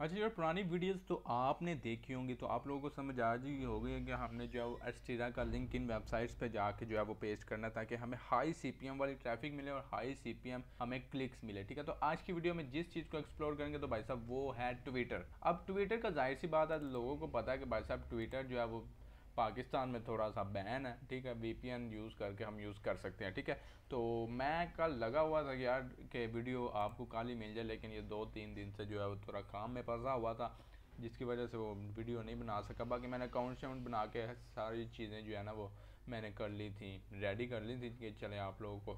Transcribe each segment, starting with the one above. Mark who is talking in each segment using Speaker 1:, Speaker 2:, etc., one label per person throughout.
Speaker 1: अच्छा यार पुरानी वीडियोस तो आपने देखी होंगी तो आप लोगों को समझ आ जी होगी कि हमने जो है एस्टीरा का लिंक इन वेबसाइट्स पे जाके जो है वो पेस्ट करना ताकि हमें हाई सीपीएम वाली ट्रैफ़िक मिले और हाई सीपीएम हमें क्लिक्स मिले, ठीक है? तो आज की वीडियो में जिस चीज़ को एक्सप्लोर करेंगे तो भाई साहब वो है ट्विटर अब ट्विटर का ज़ाहिर सी बात है, लोगों को पता है कि भाई साहब ट्विटर जो है वो पाकिस्तान में थोड़ा सा बैन है, ठीक है? वीपीएन यूज़ करके हम यूज़ कर सकते हैं, ठीक है? तो मैं कल लगा हुआ था यार के वीडियो आपको कल ही मिल जाए, लेकिन ये दो तीन दिन से जो है वो थोड़ा काम में फंसा हुआ था, जिसकी वजह से वो वीडियो नहीं बना सका। बाकी मैंने अकाउंट शाउंट बना के सारी चीज़ें जो है ना वो मैंने कर ली थी रेडी कर ली थी कि चले आप लोगों को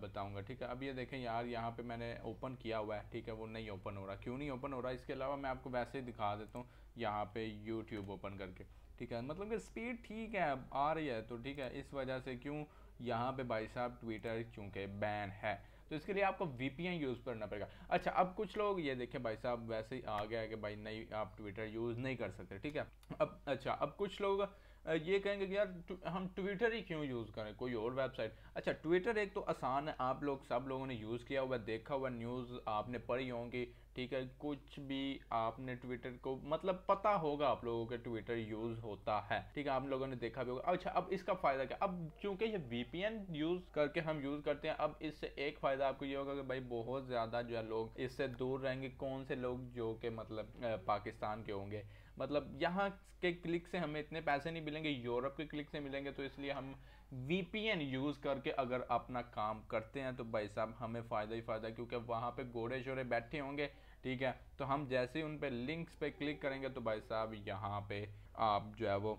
Speaker 1: बताऊँगा, ठीक है? अब ये देखें यार, यहाँ पे मैंने ओपन किया हुआ है, ठीक है? वो नहीं ओपन हो रहा। क्यों नहीं ओपन हो रहा? इसके अलावा मैं आपको वैसे ही दिखा देता हूँ, यहाँ पे यूट्यूब ओपन करके। ठीक है? मतलब कि स्पीड ठीक है आ रही है तो ठीक है, इस वजह से क्यों यहाँ पे भाई साहब ट्विटर चूँकि बैन है? तो इसके लिए आपको वीपीएन यूज़ करना पड़ेगा। अच्छा अब कुछ लोग ये देखें भाई साहब, वैसे ही आ गया है कि भाई नहीं, आप ट्विटर यूज़ नहीं कर सकते, ठीक है? अब अच्छा अब कुछ लोग ये कहेंगे कि यार हम ट्विटर ही क्यों यूज़ करें? कोई और वेबसाइट अच्छा ट्विटर एक तो आसान है, आप लोग, सब लोगों ने यूज़ किया हुआ देखा हुआ न्यूज़ आपने पढ़ी होंगी, ठीक है? कुछ भी आपने ट्विटर को मतलब पता होगा आप लोगों के ट्विटर यूज़ होता है, ठीक है? आप लोगों ने देखा भी होगा। अच्छा अब इसका फ़ायदा क्या? अब क्योंकि ये वीपीएन यूज़ करके हम यूज़ करते हैं, अब इससे एक फ़ायदा आपको ये होगा कि भाई बहुत ज़्यादा जो है लोग इससे दूर रहेंगे। कौन से लोग जो कि मतलब पाकिस्तान के होंगे? मतलब यहाँ के क्लिक से हमें इतने पैसे नहीं मिलेंगे, यूरोप के क्लिक से मिलेंगे तो इसलिए हम वीपीएन यूज़ करके अगर अपना काम करते हैं तो भाई साहब हमें फ़ायदा ही फ़ायदा क्योंकि वहाँ पे घोड़े शोड़े बैठे होंगे, ठीक है? तो हम जैसे ही उन पर लिंक्स पे क्लिक करेंगे तो भाई साहब यहाँ पे आप जो है वो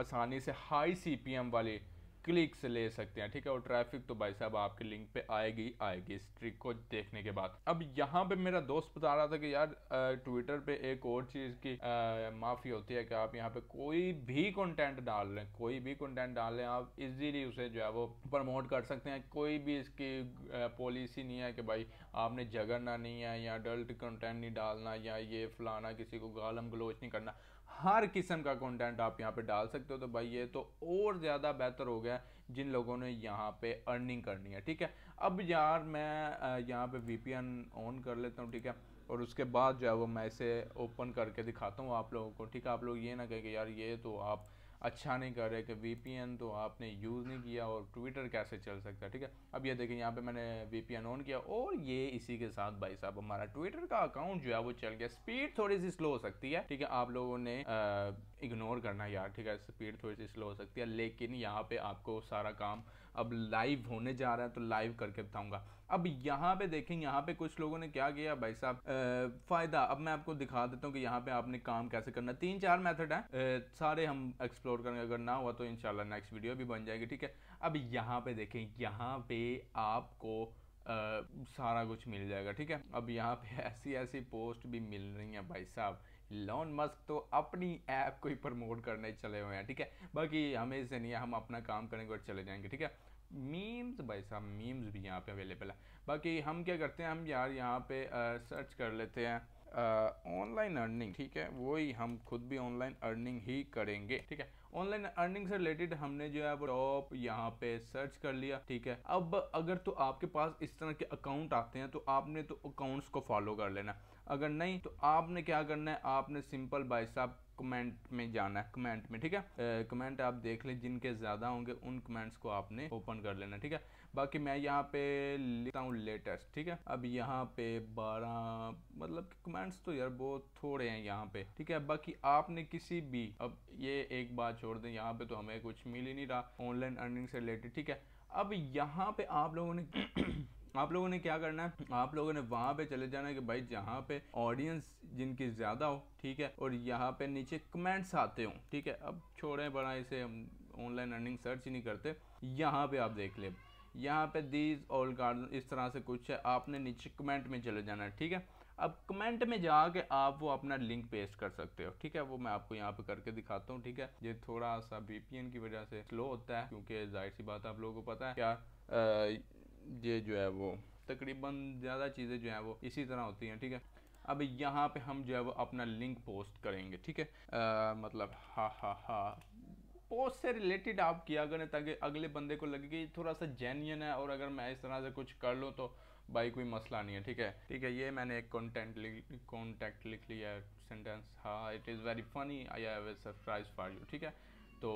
Speaker 1: आसानी से हाई सीपीएम वाली क्लिक्स ले सकते हैं, ठीक है? और ट्रैफ़िक तो भाई साहब आपके लिंक पे आएगी आएगी इस ट्रिक को देखने के बाद। अब यहाँ पे मेरा दोस्त बता रहा था कि यार ट्विटर पे एक और चीज़ की माफ़ी होती है कि आप यहाँ पे कोई भी कंटेंट डाल हैं कोई भी कंटेंट डाल हैं आप इजीली उसे जो है वो प्रमोट कर सकते हैं। कोई भी इसकी पॉलिसी नहीं है कि भाई आपने झगड़ना नहीं है या अडल्ट कंटेंट नहीं डालना या ये फलाना किसी को गालम गलोच नहीं करना। हर किस्म का कंटेंट आप यहाँ पे डाल सकते हो। तो भाई ये तो और ज़्यादा बेहतर हो गया जिन लोगों ने यहाँ पे अर्निंग करनी है, ठीक है? अब यार मैं यहाँ पे वीपीएन ऑन कर लेता हूँ, ठीक है? और उसके बाद जो है वो मैं इसे ओपन करके दिखाता हूँ आप लोगों को, ठीक है? आप लोग ये ना कहें कि यार ये तो आप अच्छा नहीं कर रहे, कि वीपीएन तो आपने यूज़ नहीं किया और ट्विटर कैसे चल सकता है, ठीक है? अब ये देखें, यहाँ पे मैंने वीपीएन ऑन किया और ये इसी के साथ भाई साहब, हमारा ट्विटर का अकाउंट जो है वो चल गया। स्पीड थोड़ी सी स्लो हो सकती है, ठीक है? आप लोगों ने इग्नोर करना यार, ठीक है? स्पीड थोड़ी सी स्लो हो सकती है, लेकिन यहाँ पे आपको सारा काम अब लाइव होने जा रहा है तो लाइव करके बताऊँगा। अब यहाँ पे देखें यहाँ पे कुछ लोगों ने क्या किया भाई साहब? फ़ायदा अब मैं आपको दिखा देता हूँ कि यहाँ पे आपने काम कैसे करना तीन चार मेथड है। सारे हम एक्सप्लोर करेंगे अगर ना हुआ तो इनशाला नेक्स्ट वीडियो भी बन जाएगी ठीक है? अब यहाँ पे देखें यहाँ पे आपको आ, सारा कुछ मिल जाएगा ठीक है? अब यहाँ पे ऐसी ऐसी पोस्ट भी मिल रही हैं भाई साहब। लॉन मस्क तो अपनी ऐप को ही प्रमोट करने चले हुए हैं ठीक है? बाकी हमें इसे नहीं है हम अपना काम करेंगे और चले जाएँगे ठीक है? मीम्स भाई साहब मीम्स भी यहाँ पे अवेलेबल है। बाकी हम क्या करते हैं हम यार यहाँ पे आ, सर्च कर लेते हैं ऑनलाइन अर्निंग ठीक है? वही हम खुद भी ऑनलाइन अर्निंग ही करेंगे ठीक है? ऑनलाइन अर्निंग से रिलेटेड हमने जो है टॉप यहाँ पे सर्च कर लिया, ठीक है? अब अगर तो आपके पास इस तरह के अकाउंट आते हैं तो आपने तो अकाउंट्स को फॉलो कर लेना। अगर नहीं तो आपने क्या करना है? आपने सिंपल भाई साहब कमेंट में जाना है कमेंट में, ठीक है? कमेंट आप देख लें, जिनके ज़्यादा होंगे, उन कमेंट्स को आपने ओपन कर लेना, ठीक है? बाकी मैं यहाँ पे लिखता हूँ लेटेस्ट, ठीक है? अब यहाँ पे बारह मतलब कमेंट्स तो यार बहुत थोड़े हैं यहाँ पे, ठीक है? बाकी आपने किसी भी, अब ये एक बात छोड़ दें, यहाँ पे तो हमें कुछ मिल ही नहीं रहा ऑनलाइन अर्निंग से रिलेटेड ठीक है? अब यहाँ पे आप लोगों ने आप लोगों ने क्या करना है? आप लोगों ने वहाँ पे चले जाना है कि भाई जहाँ पे ऑडियंस जिनकी ज़्यादा हो, ठीक है? और यहाँ पे नीचे कमेंट्स आते हो, ठीक है? अब छोड़ें बड़ा इसे, हम ऑनलाइन अर्निंग सर्च ही नहीं करते। यहाँ पे आप देख ले। यहाँ पे दीज ऑल कार्ड इस तरह से कुछ है। आपने नीचे कमेंट में चले जाना है ठीक है? अब कमेंट में जाके आप वो अपना लिंक पेस्ट कर सकते हो, ठीक है? वो मैं आपको यहाँ पे करके दिखाता हूँ, ठीक है? ये थोड़ा सा वीपीएन की वजह से स्लो होता है, क्योंकि ज़ाहिर सी बात आप लोगों को पता है, क्या ये जो है वो तकरीबन ज़्यादा चीज़ें जो है वो इसी तरह होती हैं, ठीक है? अब यहाँ पे हम जो है वो अपना लिंक पोस्ट करेंगे, ठीक है? मतलब हा हा हा पोस्ट से रिलेटेड आप किया करें ताकि अगले बंदे को लगे कि थोड़ा सा जेन्यन है और अगर मैं इस तरह से कुछ कर लूँ तो भाई कोई मसला नहीं है, ठीक है? ठीक है, ये मैंने एक कॉन्टेंट कॉन्टैक्ट लिख लिया है सेंटेंस हाँ it is very funny I have a surprise for you ठीक है? तो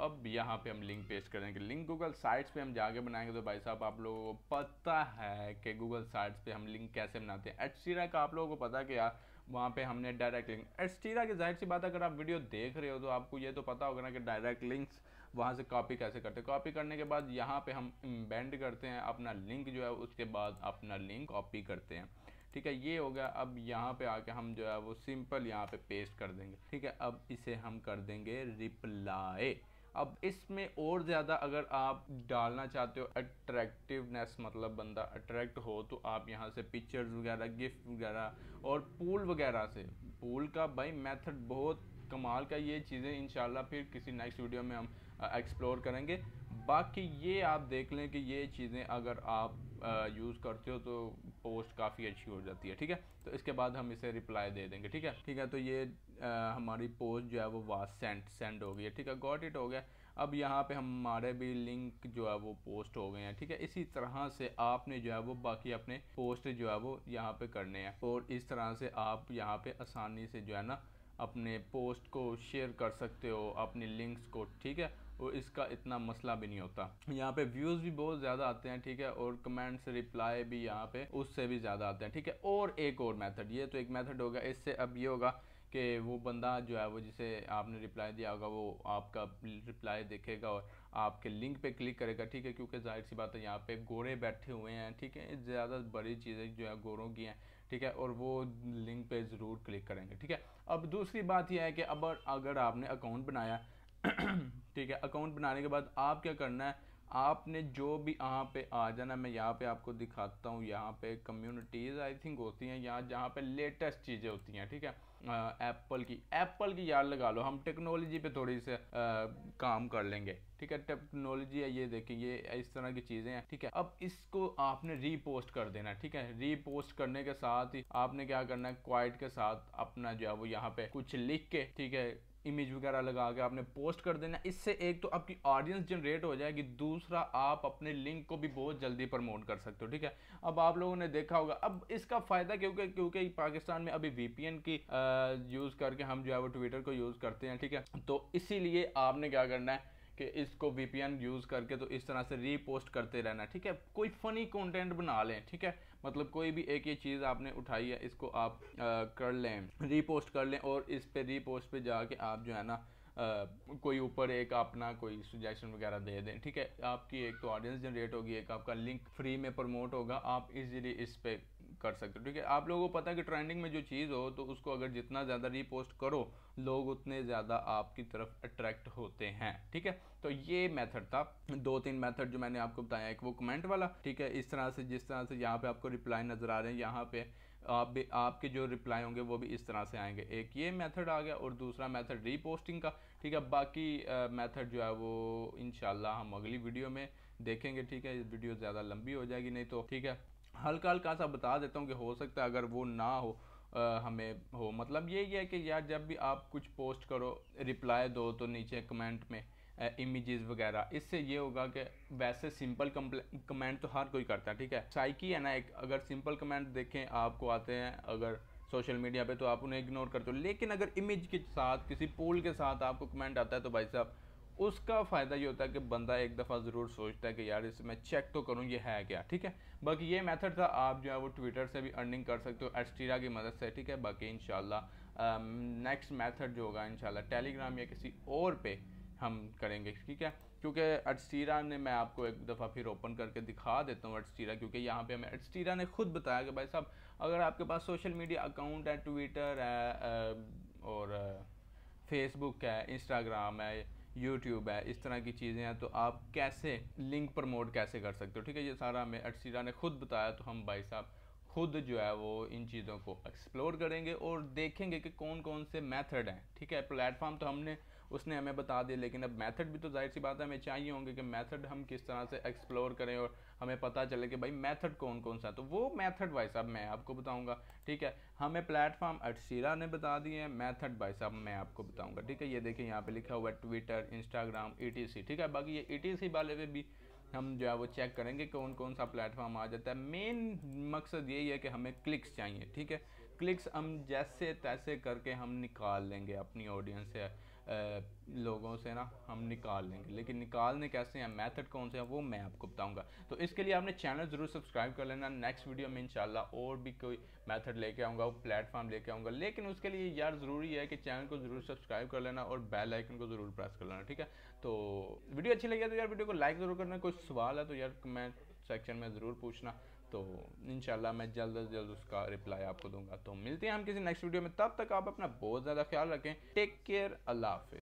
Speaker 1: अब यहाँ पे हम लिंक पेस्ट करेंगे लिंक गूगल साइट्स पे हम जाके बनाएँगे तो भाई साहब आप लोगों को पता है कि गूगल साइट्स पे हम लिंक कैसे बनाते हैं। एटसीरा का आप लोगों को पता है कि यार वहाँ पे हमने डायरेक्ट लिंक एटसीरा की ज़ाहिर सी बात अगर आप वीडियो देख रहे हो तो आपको ये तो पता होगा ना कि डायरेक्ट लिंक्स वहाँ से कॉपी कैसे करते हैं। कॉपी करने के बाद यहाँ पे हम इम्बेंड करते हैं अपना लिंक जो है, उसके बाद अपना लिंक कॉपी करते हैं। ठीक है, ये हो गया। अब यहाँ पे आके हम जो है, वो सिंपल यहाँ पे पेस्ट कर देंगे। ठीक है, अब इसे हम कर देंगे रिप्लाई अब इसमें और ज़्यादा अगर आप डालना चाहते हो अट्रैक्टिवनेस मतलब बंदा अट्रैक्ट हो तो आप यहाँ से पिक्चर्स वगैरह गिफ्ट वगैरह और पूल वगैरह से। पूल का भाई मेथड बहुत कमाल का ये चीज़ें, इंशाल्लाह फिर किसी नेक्स्ट वीडियो में हम एक्सप्लोर करेंगे। बाकी ये आप देख लें कि ये चीज़ें अगर आप यूज़ करते हो तो पोस्ट काफ़ी अच्छी हो जाती है ठीक है? तो इसके बाद हम इसे रिप्लाई दे देंगे ठीक है? ठीक है तो ये आ, हमारी पोस्ट जो है वो वास सेंड सेंड हो गई है ठीक है? गॉट इट हो गया। अब यहाँ पे हमारे भी लिंक जो है वो पोस्ट हो गए हैं ठीक है? इसी तरह से आपने जो है वो बाकी अपने पोस्ट जो है वो यहाँ पे करने हैं। और इस तरह से आप यहाँ पे आसानी से जो है ना अपने पोस्ट को शेयर कर सकते हो अपने लिंक्स को ठीक है? और इसका इतना मसला भी नहीं होता। यहाँ पे व्यूज़ भी बहुत ज़्यादा आते हैं, ठीक है? और कमेंट्स रिप्लाई भी यहाँ पे उससे भी ज़्यादा आते हैं, ठीक है? और एक और मेथड ये तो एक मेथड होगा, इससे अब ये होगा कि वो बंदा जो है, वो जिसे आपने रिप्लाई दिया होगा, वो आपका रिप्लाई देखेगा और आपके लिंक पे क्लिक करेगा, ठीक है? क्योंकि ज़ाहिर सी बात है, यहाँ पे गोरे बैठे हुए हैं, ठीक है? ज़्यादा बड़ी चीज़ें जो है, गोरों की हैं, ठीक है? और वो लिंक पे ज़रूर क्लिक करेंगे, ठीक है? अब दूसरी बात यह है कि अब अगर आपने अकाउंट बनाया ठीक है अकाउंट बनाने के बाद आप क्या करना है आपने जो भी यहाँ पे आ जाना मैं यहाँ पे आपको दिखाता हूँ यहाँ पे कम्युनिटीज़ आई थिंक होती हैं यहाँ जहाँ पे लेटेस्ट चीज़ें होती हैं ठीक है? एप्पल की एप्पल की याद लगा लो हम टेक्नोलॉजी पे थोड़ी से आ, काम कर लेंगे ठीक है? टेक्नोलॉजी है ये देखें ये इस तरह की चीज़ें हैं ठीक है? अब इसको आपने रीपोस्ट कर देना ठीक है? रीपोस्ट करने के साथ ही आपने क्या करना है क्वाइट के साथ अपना जो है वो यहाँ पे कुछ लिख के ठीक है? इमेज वगैरह लगा के आपने पोस्ट कर देना। इससे एक तो आपकी ऑडियंस जनरेट हो जाएगी, दूसरा आप अपने लिंक को भी बहुत जल्दी प्रमोट कर सकते हो, ठीक है? अब आप लोगों ने देखा होगा, अब इसका फ़ायदा क्योंकि क्योंकि पाकिस्तान में अभी वीपीएन की यूज़ करके हम जो है वो ट्विटर को यूज़ करते हैं, ठीक है? तो इसीलिए आपने क्या करना है कि इसको वीपीएन यूज़ करके तो इस तरह से रीपोस्ट करते रहना ठीक है? कोई फ़नी कंटेंट बना लें ठीक है? मतलब कोई भी एक ये चीज़ आपने उठाई है इसको आप आ, कर लें रीपोस्ट कर लें और इस पे रीपोस्ट पे जाके आप जो है ना आ, कोई ऊपर एक अपना कोई सजेशन वगैरह दे दें ठीक है? आपकी एक तो ऑडियंस जनरेट होगी एक आपका लिंक फ्री में प्रमोट होगा आप इजीली इस पे कर सकते हो। ठीक है, आप लोगों को पता है कि ट्रेंडिंग में जो चीज़ हो तो उसको अगर जितना ज़्यादा रीपोस्ट करो, लोग उतने ज़्यादा आपकी तरफ़ अट्रैक्ट होते हैं। ठीक है तो ये मेथड था। दो तीन मेथड जो मैंने आपको बताया, एक वो कमेंट वाला, ठीक है, इस तरह से, जिस तरह से यहाँ पे आपको रिप्लाई नज़र आ रहे हैं, यहाँ पे आप भी, आपके जो रिप्लाई होंगे, वो भी इस तरह से आएँगे। एक ये मेथड आ गया और दूसरा मेथड रीपोस्टिंग का। ठीक है, बाकी मेथड जो है वो इनशाला हम अगली वीडियो में देखेंगे। ठीक है वीडियो ज़्यादा लंबी हो जाएगी, नहीं तो ठीक है हल्का हल्का सा बता देता हूँ कि हो सकता है अगर वो ना हो आ, हमें हो। मतलब ये है कि यार जब भी आप कुछ पोस्ट करो रिप्लाई दो तो नीचे कमेंट में इमेजेस वगैरह। इससे ये होगा कि वैसे सिंपल कमेंट तो हर कोई करता है ठीक है? साइकी है ना एक अगर सिंपल कमेंट देखें आपको आते हैं अगर सोशल मीडिया पे तो आप उन्हें इग्नोर करते हो। लेकिन अगर इमेज के साथ किसी पोल के साथ आपको कमेंट आता है तो भाई साहब उसका फ़ायदा ये होता है कि बंदा एक दफ़ा ज़रूर सोचता है कि यार इसे मैं चेक तो करूँ, ये है क्या, ठीक है? बाकी ये मेथड था, आप जो है वो ट्विटर से भी अर्निंग कर सकते हो एस्टीरा की मदद से, ठीक है? बाकी इन नेक्स्ट मेथड जो होगा इन टेलीग्राम या किसी और पे हम करेंगे, ठीक है? क्योंकि एडस्टीरा ने मैं आपको एक दफ़ा फिर ओपन करके दिखा देता हूँ एडस्टीरा क्योंकि यहाँ पे हमें एडस्टीरा ने खुद बताया कि भाई साहब, अगर आपके पास सोशल मीडिया अकाउंट है ट्विटर है और फेसबुक है इंस्टाग्राम है यूट्यूब है, इस तरह की चीज़ें हैं तो आप कैसे लिंक प्रमोट कैसे कर सकते हो? ठीक है, ये सारा हमें अटसीरा ने खुद बताया तो हम भाई साहब खुद जो है वो इन चीज़ों को एक्सप्लोर करेंगे और देखेंगे कि कौन कौन से मेथड हैं। ठीक है प्लेटफॉर्म तो हमने उसने हमें बता दिया, लेकिन अब मेथड भी तो ज़ाहिर सी बात है, हमें चाहिए होंगे कि मेथड हम किस तरह से एक्सप्लोर करें और हमें पता चले कि भाई मेथड कौन कौन सा तो वो मेथड भाई साहब मैं आपको बताऊँगा, ठीक है? हमें प्लेटफॉर्म अटसीरा ने बता दिए हैं मैथड भाई साहब मैं आपको बताऊँगा, ठीक है? ये देखिए यहाँ पर लिखा हुआ है ट्विटर इंस्टाग्राम ई ठीक है? बाकी ये ई वाले पे भी हम जो है वो चेक करेंगे कौन कौन सा प्लेटफॉर्म आ जाता है। मेन मकसद यही है कि हमें क्लिक्स चाहिए, ठीक है? क्लिक्स हम जैसे तैसे करके हम निकाल लेंगे अपनी ऑडियंस से। लोगों से ना हम निकाल लेंगे। लेकिन निकालने कैसे हैं मेथड कौन से हैं, वो मैं आपको बताऊँगा। तो इसके लिए आपने चैनल ज़रूर सब्सक्राइब कर लेना। नेक्स्ट वीडियो में इंशाल्लाह और भी कोई मेथड लेके आऊँगा प्लेटफॉर्म लेके आऊँगा। लेकिन उसके लिए यार ज़रूरी है कि चैनल को ज़रूर सब्सक्राइब कर लेना और बेल आइकन को ज़रूर प्रेस कर लेना, ठीक है? तो वीडियो अच्छी लगी तो यार वीडियो को लाइक ज़रूर करना। कोई सवाल है तो यार कमेंट सेक्शन में ज़रूर पूछना। तो इन मैं जल्द अज जल्द उसका रिप्लाई आपको दूँगा। तो मिलते हैं हम किसी नेक्स्ट वीडियो में। तब तक आप अपना बहुत ज़्यादा ख्याल रखें। टेक केयर अल्लाह हाफिज़।